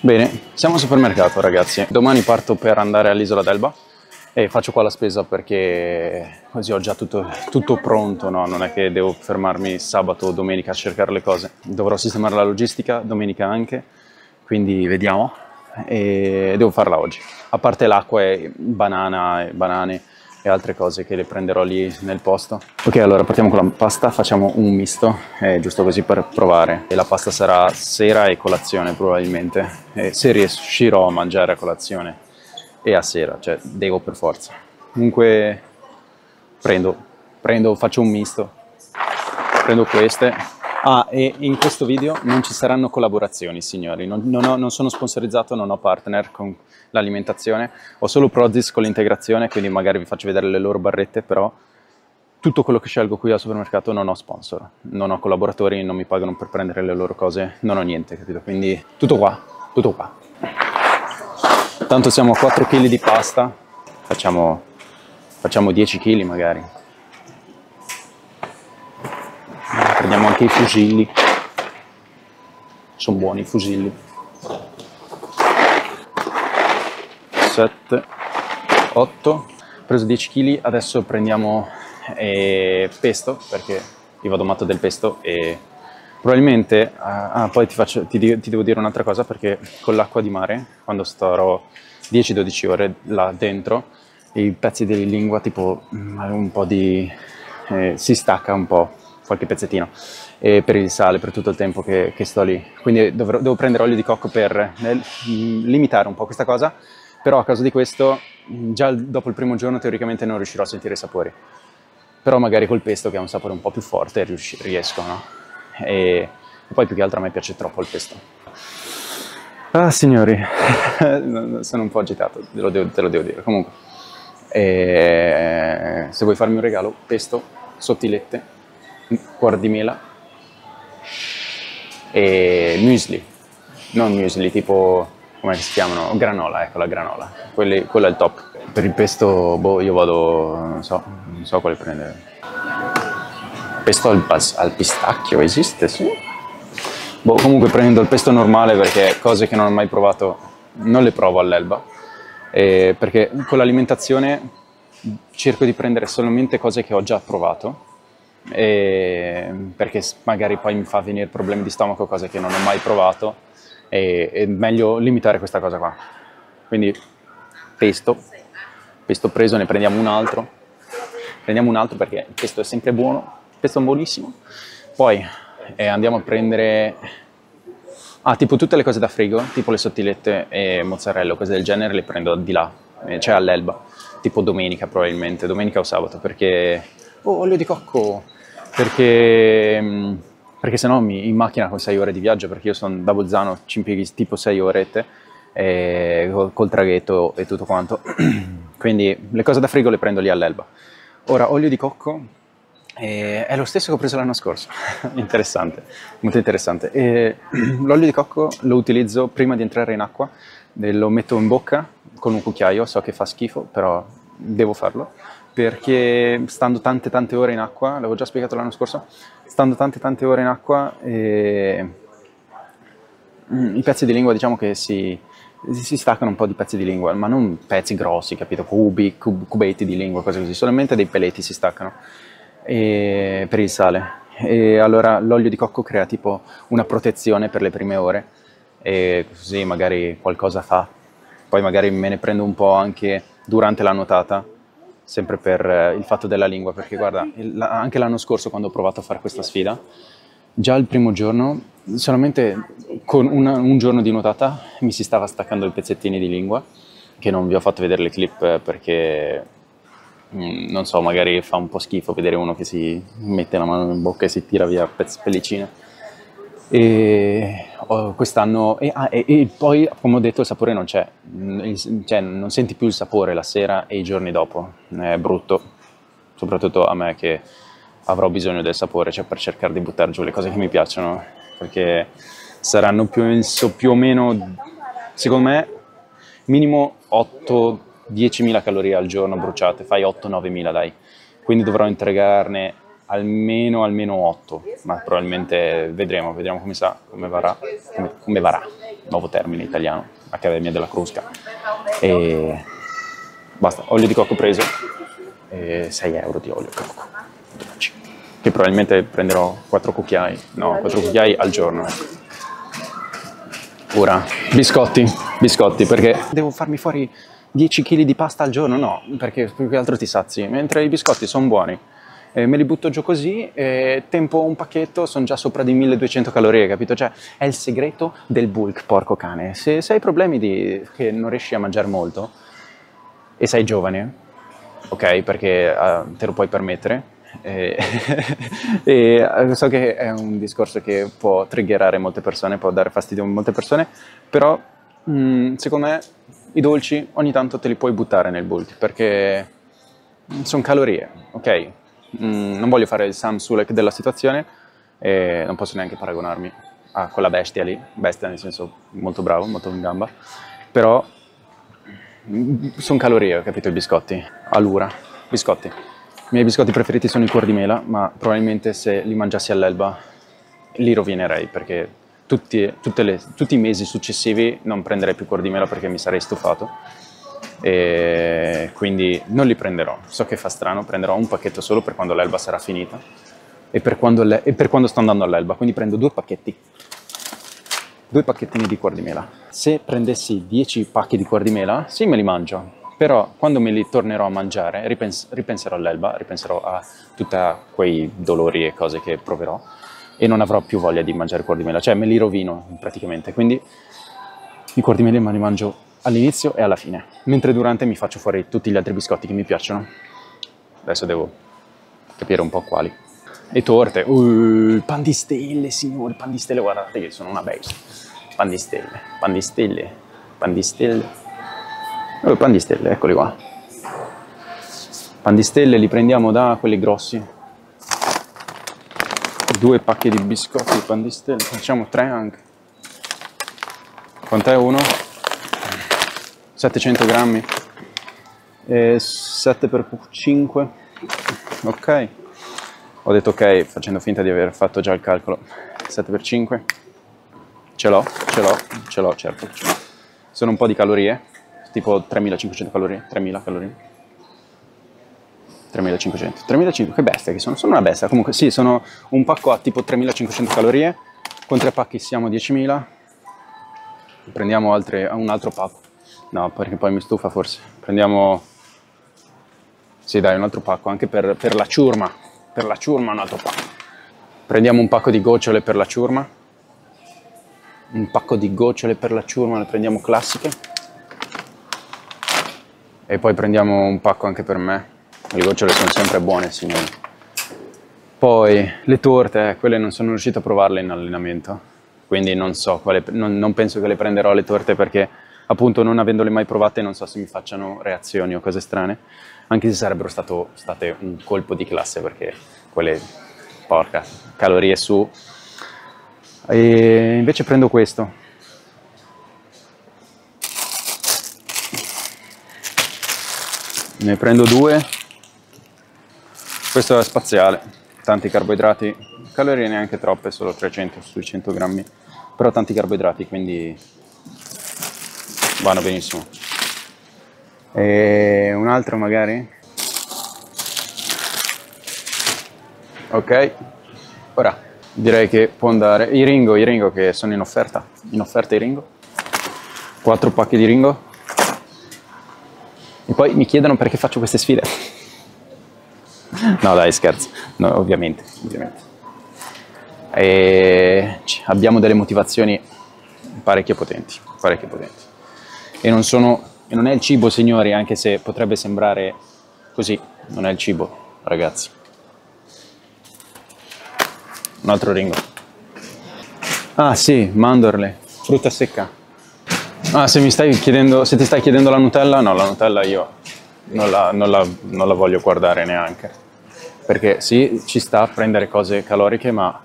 Bene, siamo al supermercato ragazzi. Domani parto per andare all'isola d'Elba e faccio qua la spesa perché così ho già tutto, tutto pronto, no? non è che devo fermarmi sabato o domenica a cercare le cose. Dovrò sistemare la logistica, domenica anche, quindi vediamo e devo farla oggi. A parte l'acqua e banana e banane e altre cose che le prenderò lì nel posto. Ok, allora partiamo con la pasta, facciamo un misto, eh, giusto così per provare. E la pasta sarà sera e colazione probabilmente, e se riuscirò a mangiare a colazione e a sera, cioè devo per forza. Comunque prendo, prendo, faccio un misto, prendo queste. Ah, e in questo video non ci saranno collaborazioni, signori. Non, non, ho, non sono sponsorizzato, non ho partner con l'alimentazione. Ho solo Prozis con l'integrazione, quindi magari vi faccio vedere le loro barrette, però tutto quello che scelgo qui al supermercato non ho sponsor, non ho collaboratori, non mi pagano per prendere le loro cose, non ho niente, capito? Quindi tutto qua, tutto qua. Tanto siamo a 4 kg di pasta, facciamo, facciamo 10 kg magari. Prendiamo anche i fusilli, sono buoni i fusilli. 7, 8, ho preso 10 kg, adesso prendiamo eh, pesto perché io vado matto del pesto e Probabilmente, ah, ah, poi ti, faccio, ti, ti, devo dire un'altra cosa perché con l'acqua di mare, quando starò 10-12 ore là dentro, i pezzi di lingua tipo mm, un po' di... Eh, si stacca un po', qualche pezzettino, e per il sale, per tutto il tempo che, che sto lì. Quindi dovrò, devo prendere olio di cocco per nel, mm, limitare un po' questa cosa, però a causa di questo, mm, già dopo il primo giorno teoricamente non riuscirò a sentire i sapori. Però magari col pesto che ha un sapore un po' più forte riesco, no? e, poi più che altro a me piace troppo il pesto. Ah signori, sono un po' agitato, te lo devo, te lo devo dire. Comunque, e, se vuoi farmi un regalo, pesto, sottilette, cuore di mela e muesli. Non muesli, tipo, come si chiamano? Granola, ecco la granola. Quelli, quello è il top. Per il pesto, boh, io vado, non so, non so quale prendere pesto al, al pistacchio esiste, sì? Boh, comunque prendo il pesto normale perché cose che non ho mai provato non le provo all'Elba. Eh, perché con l'alimentazione cerco di prendere solamente cose che ho già provato. Eh, perché magari poi mi fa venire problemi di stomaco, cose che non ho mai provato. E è meglio limitare questa cosa qua. Quindi pesto, pesto preso, ne prendiamo un altro. Prendiamo un altro perché il pesto è sempre buono pesto buonissimo. Poi eh, andiamo a prendere, ah, tipo tutte le cose da frigo, tipo le sottilette e mozzarella, cose del genere, le prendo di là, eh, cioè all'elba, tipo domenica probabilmente, domenica o sabato, perché, oh, olio di cocco, perché, mm, perché sennò mi in macchina con 6 ore di viaggio, perché io sono da Bolzano, ci impieghi tipo 6 orette, eh, col, col traghetto e tutto quanto. Quindi le cose da frigo le prendo lì all'elba. Ora, olio di cocco, e è lo stesso che ho preso l'anno scorso, interessante, molto interessante. E l'olio di cocco lo utilizzo prima di entrare in acqua, lo metto in bocca con un cucchiaio, so che fa schifo, però devo farlo, perché stando tante tante ore in acqua, l'avevo già spiegato l'anno scorso, stando tante tante ore in acqua, eh, i pezzi di lingua diciamo che si, si staccano un po' di pezzi di lingua, ma non pezzi grossi, capito, cubi, cub, cubetti di lingua, cose così, solamente dei peletti si staccano e, per il sale. E allora l'olio di cocco crea tipo una protezione per le prime ore e così magari qualcosa fa. Poi magari me ne prendo un po' anche durante la nuotata, sempre per eh, il fatto della lingua, perché guarda, anche l'anno scorso quando ho provato a fare questa sfida, già il primo giorno, solamente con una, un giorno di nuotata, mi si stava staccando i pezzettini di lingua, che non vi ho fatto vedere le clip eh, perché Mm, non so, magari fa un po' schifo vedere uno che si mette la mano in bocca e si tira via pellicine. E oh, quest'anno, e, ah, e, e, poi come ho detto il sapore non c'è, mm, cioè non senti più il sapore la sera e i giorni dopo, è brutto, soprattutto a me che avrò bisogno del sapore, cioè per cercare di buttare giù le cose che mi piacciono, perché saranno più, più o meno, secondo me, minimo 8 10.000 calorie al giorno bruciate, fai 8-9.000 dai, quindi dovrò entregarne almeno, almeno 8, ma probabilmente vedremo, vedremo come, sa, come, varrà, come, come varrà, nuovo termine italiano, Accademia della Crusca. E basta, olio di cocco preso, e 6 euro di olio di cocco, che probabilmente prenderò 4 cucchiai, no, 4 cucchiai al giorno. Ora, biscotti, biscotti, perché devo farmi fuori 10 kg di pasta al giorno? No, perché più che altro ti sazi, mentre i biscotti sono buoni. Eh, me li butto giù così, eh, tempo un pacchetto, sono già sopra di 1200 calorie, capito? Cioè, è il segreto del bulk, porco cane. Se, se hai problemi di, che non riesci a mangiare molto e sei giovane, ok, perché uh, te lo puoi permettere, e, eh, so che è un discorso che può triggerare molte persone, può dare fastidio a molte persone, però mh, mm, secondo me i dolci ogni tanto te li puoi buttare nel bulk perché sono calorie, ok? Mm, non voglio fare il Sam Sulek della situazione e non posso neanche paragonarmi a quella bestia lì, bestia nel senso molto bravo, molto in gamba, però mm, sono calorie, ho capito, i biscotti, allura, biscotti. I miei biscotti preferiti sono i cuor di mela, ma probabilmente se li mangiassi all'elba li rovinerei perché tutti, le, tutti, i mesi successivi non prenderei più cuor di mela perché mi sarei stufato e quindi non li prenderò. So che fa strano, prenderò un pacchetto solo per quando l'elba sarà finita e per quando, le, e per quando sto andando all'elba, quindi prendo due pacchetti, due pacchettini di cuor di mela. Se prendessi 10 pacchi di cuor di mela, sì me li mangio, però quando me li tornerò a mangiare ripens- ripenserò all'elba, ripenserò a tutti quei dolori e cose che proverò e non avrò più voglia di mangiare cuor di mela, cioè me li rovino praticamente, quindi i cuor di mela me li mangio all'inizio e alla fine, mentre durante mi faccio fuori tutti gli altri biscotti che mi piacciono. Adesso devo capire un po' quali. E torte, uh, pan di stelle signori, pan di stelle, guardate che sono una bestia. Pan di stelle, pan di stelle, pan di stelle. Oh, pan di stelle, eccoli qua. Pan di stelle li prendiamo da quelli grossi. Due pacchi di biscotti pan di stelle, facciamo tre anche. Quant'è uno? 700 grammi. E 7 per 5. Ok. Ho detto ok facendo finta di aver fatto già il calcolo. 7 per 5. Ce l'ho, ce l'ho, ce l'ho, certo. Sono un po' di calorie tipo 3500 calorie, 3000 calorie. 3500. 3500, che bestia che sono, sono una bestia. Comunque sì, sono un pacco a tipo 3500 calorie, con tre pacchi siamo a 10.000. Prendiamo altre, un altro pacco. No, perché poi mi stufa forse. Prendiamo... Sì dai, un altro pacco, anche per, per la ciurma. Per la ciurma un altro pacco. Prendiamo un pacco di gocciole per la ciurma. Un pacco di gocciole per la ciurma, le prendiamo classiche e poi prendiamo un pacco anche per me. Le gocciole sono sempre buone, signori. Poi le torte, quelle non sono riuscito a provarle in allenamento, quindi non so, quale, non, non penso che le prenderò le torte perché appunto non avendole mai provate non so se mi facciano reazioni o cose strane, anche se sarebbero stato, state un colpo di classe perché quelle, porca, calorie su. E invece prendo questo, ne prendo due. Questo è spaziale tanti carboidrati. Calorie neanche troppe solo 300 sui 100 grammi. Però tanti carboidrati quindi vanno benissimo e un altro magari ok ora direi che può andare i ringo i ringo che sono in offerta in offerta i ringo 4 pacchi di ringo e poi mi chiedono perché faccio queste sfide. no dai, scherzo, no, ovviamente. ovviamente. E abbiamo delle motivazioni parecchio potenti, parecchio potenti. E non, sono, e non è il cibo, signori, anche se potrebbe sembrare così, non è il cibo, ragazzi. Un altro ringo. Ah sì, mandorle, frutta secca. Ah, se mi stai chiedendo, se ti stai chiedendo la Nutella, no, la Nutella io non la, non la, non la voglio guardare neanche. Perché sì, ci sta a prendere cose caloriche, ma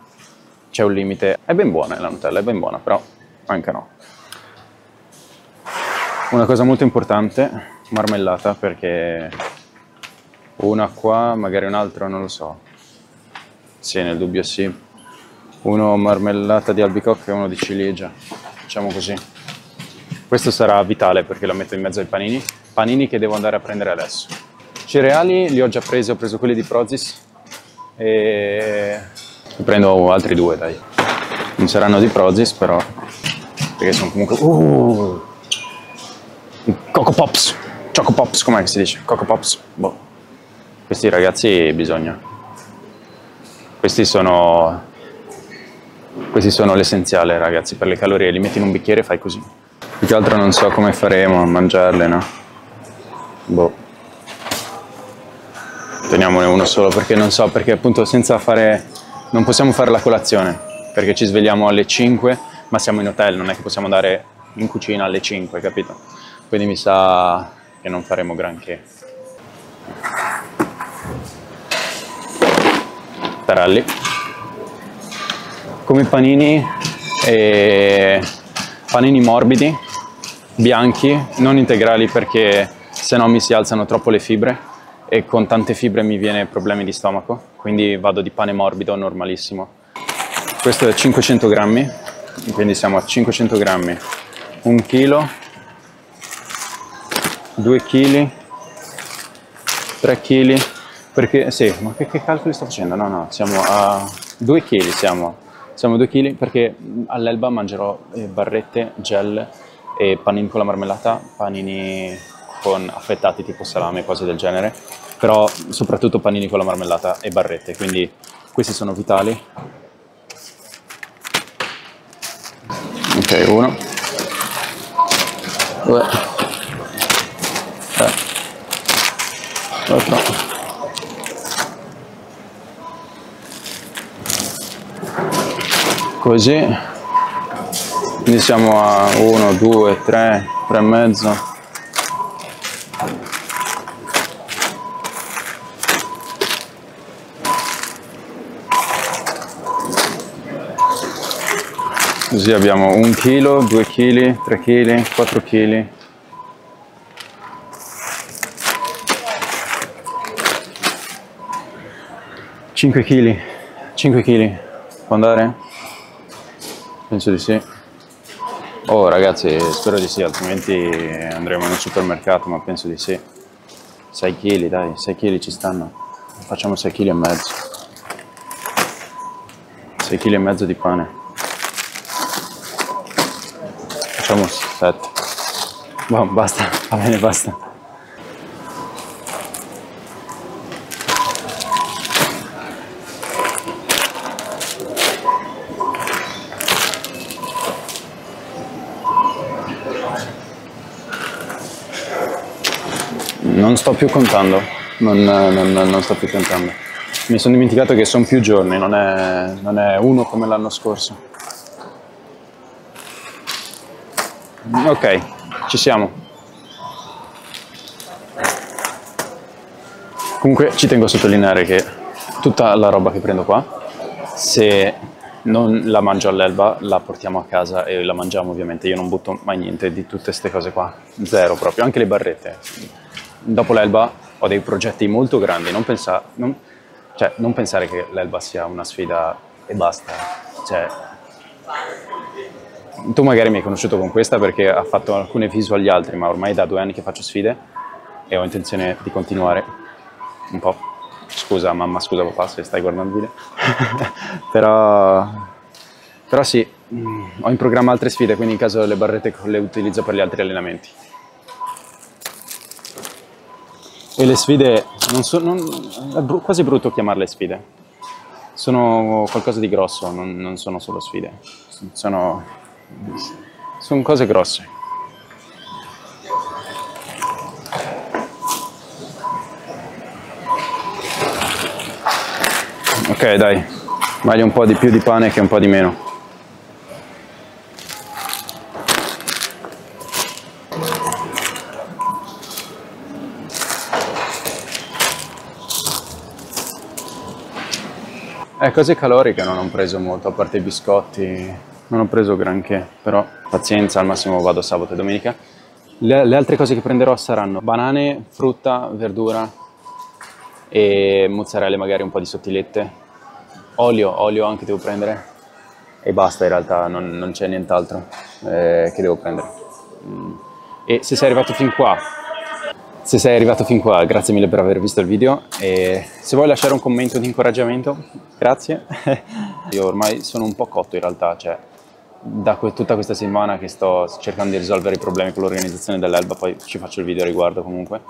c'è un limite. È ben buona la Nutella, è ben buona, però anche no. Una cosa molto importante, marmellata, perché una qua, magari un altro, non lo so. Sì, nel dubbio sì. Uno marmellata di albicocca e uno di ciliegia. Facciamo così. Questo sarà vitale perché lo metto in mezzo ai panini. Panini che devo andare a prendere adesso. Cereali li ho già presi, ho preso quelli di Prozis e ne prendo altri due, dai. Non saranno di Prozis, però perché sono comunque uh, Coco Pops. Choco Pops, com'è che si dice? Coco Pops. Boh. Questi ragazzi bisogna. Questi sono questi sono l'essenziale, ragazzi, per le calorie. Li metti in un bicchiere e fai così. Più che altro non so come faremo a mangiarle, no? Boh. Teniamone uno solo perché non so, perché appunto senza fare... Non possiamo fare la colazione perché ci svegliamo alle 5, ma siamo in hotel, non è che possiamo andare in cucina alle 5, capito? Quindi mi sa che non faremo granché. Taralli come panini e panini morbidi, bianchi, non integrali perché se no mi si alzano troppo le fibre e con tante fibre mi viene problemi di stomaco, quindi vado di pane morbido normalissimo. Questo è 500 grammi, quindi siamo a 500 grammi, 1 chilo, 2 kg, 3 kg, perché sì, ma che, che calcoli sto facendo? No, no, siamo a 2 kg, siamo. Siamo 2 kg perché all'elba mangerò eh, barrette, gel e panini con la marmellata, panini con affettati tipo salame, cose del genere, però soprattutto panini con la marmellata e barrette, quindi questi sono vitali. Ok, uno, due, quattro, così. Quindi siamo a 1 2 3 3 e mezzo. Così abbiamo 1 kg 2 kg 3 kg 4 kg Cinque kg, 5 kg, può andare? Penso di sì. Oh ragazzi, spero di sì, altrimenti andremo un supermercato, ma penso di sì. 6 kg, dai, 6 kg ci stanno. Facciamo 6 kg e mezzo. 6 kg e mezzo di pane. Facciamo 7. Boh, basta, va bene, basta. Non sto più contando, non, non, non, sto più contando. Mi sono dimenticato che sono più giorni, non è, non è uno come l'anno scorso. Ok, ci siamo. Comunque ci tengo a sottolineare che tutta la roba che prendo qua, se non la mangio all'elba, la portiamo a casa e la mangiamo ovviamente. Io non butto mai niente di tutte queste cose qua, zero proprio, anche le barrette dopo l'Elba ho dei progetti molto grandi, non, pensa, non, cioè, non pensare che l'Elba sia una sfida e basta. Cioè, tu magari mi hai conosciuto con questa perché ha fatto alcune visual agli altri, ma ormai da due anni che faccio sfide e ho intenzione di continuare un po'. Scusa mamma, scusa papà se stai guardando video. però, però sì, ho in programma altre sfide, quindi in caso le barrette le utilizzo per gli altri allenamenti. E le sfide, non so, non, è br- quasi brutto chiamarle sfide, sono qualcosa di grosso, non, non sono solo sfide, sono, sono cose grosse. Ok dai, meglio un po' di più di pane che un po' di meno. Eh, cose caloriche non ho preso molto, a parte i biscotti, non ho preso granché, però pazienza, al massimo vado sabato e domenica. Le, le altre cose che prenderò saranno banane, frutta, verdura e mozzarella, magari un po' di sottilette. olio, olio anche devo prendere e basta in realtà, non, non c'è nient'altro eh, che devo prendere. Mm. E se sei arrivato fin qua, se sei arrivato fin qua, grazie mille per aver visto il video e se vuoi lasciare un commento di incoraggiamento, grazie. Io ormai sono un po' cotto in realtà, cioè da que- tutta questa settimana che sto cercando di risolvere i problemi con l'organizzazione dell'Elba, poi ci faccio il video a riguardo comunque.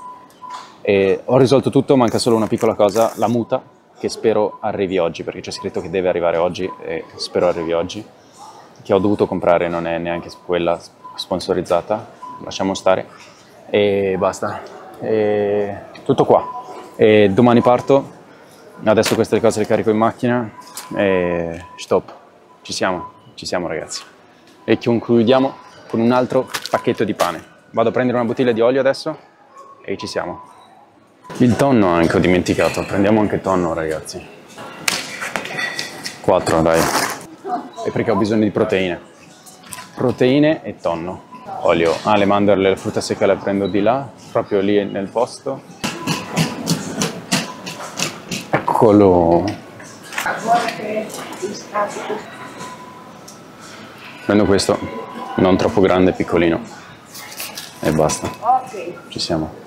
E ho risolto tutto, manca solo una piccola cosa, la muta, che spero arrivi oggi, perché c'è scritto che deve arrivare oggi e spero arrivi oggi. Che ho dovuto comprare, non è neanche quella sponsorizzata, lasciamo stare. E basta, e tutto qua. E domani parto, adesso queste cose le carico in macchina e stop, ci siamo, ci siamo ragazzi. E concludiamo con un altro pacchetto di pane. Vado a prendere una bottiglia di olio adesso e ci siamo. Il tonno anche ho dimenticato, prendiamo anche tonno ragazzi. 4 dai. E perché ho bisogno di proteine. Proteine e tonno. Olio. Ah, le mandorle, la frutta secca la prendo di là, proprio lì nel posto. Eccolo. Prendo questo, non troppo grande, piccolino. E basta. Ci siamo.